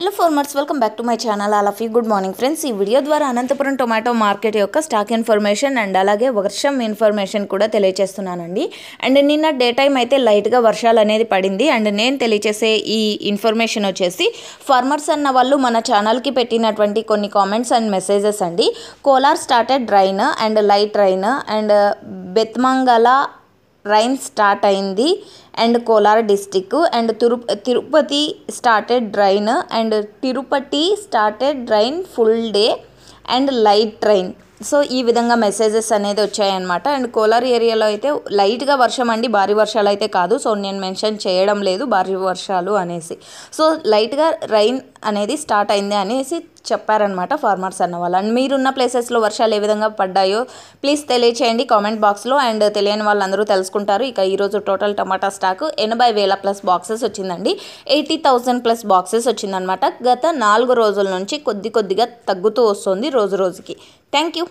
Hello farmers welcome back to my channel all good morning friends ఈ video ద్వారా Anantapuram tomato market యొక్క stock information and అలాగే వర్షం information కూడా తెలియజేస్తున్నానండి అండ్ నిన్న డే టైం అయితే లైట్గా వర్షాలు అనేది పడింది. అండ్ నేను తెలియజేసే ఈ ఇన్ఫర్మేషన్ వచ్చేసి ఫార్మర్స్ అన్న వాళ్ళు మన ఛానల్కి పెట్టినటువంటి కొన్ని కామెంట్స్ అండ్ మెసేజెస్ అండి. Kolar started rain and light rain and Bethamangala rain start అయింది. And Kolar district and Tiru Tirupati started rain. And Tirupati started rain full day. And light rain. So ఈ విధంగా messages అనేది వచ్చాయన్నమాట. And Kolar ఏరియాలో అయితే లైట్గా వర్షం అండి. భారీ వర్షాలు అయితే కాదు. సో నేను మెన్షన్ చేయడం లేదు భారీ వర్షాలు అనేసి. సో లైట్గా రైన్ అనేది స్టార్ట్ అయింది అనేసి చెప్పారనమాట ఫార్మర్స్ అన్న వాళ్ళు. అండ్ మీరున్న ప్లేసెస్లో వర్షాలు ఏ విధంగా పడ్డాయో ప్లీజ్ తెలియచేయండి కామెంట్ బాక్స్లో. అండ్ తెలియని వాళ్ళందరూ తెలుసుకుంటారు. ఇక ఈరోజు టోటల్ టమాటా స్టాక్ ఎనభై వేల ప్లస్ బాక్సెస్ వచ్చిందండి. ఎయిటీ థౌజండ్ ప్లస్ బాక్సెస్ వచ్చిందనమాట గత నాలుగు రోజుల నుంచి కొద్ది కొద్దిగా తగ్గుతూ వస్తుంది రోజు రోజుకి. Thank you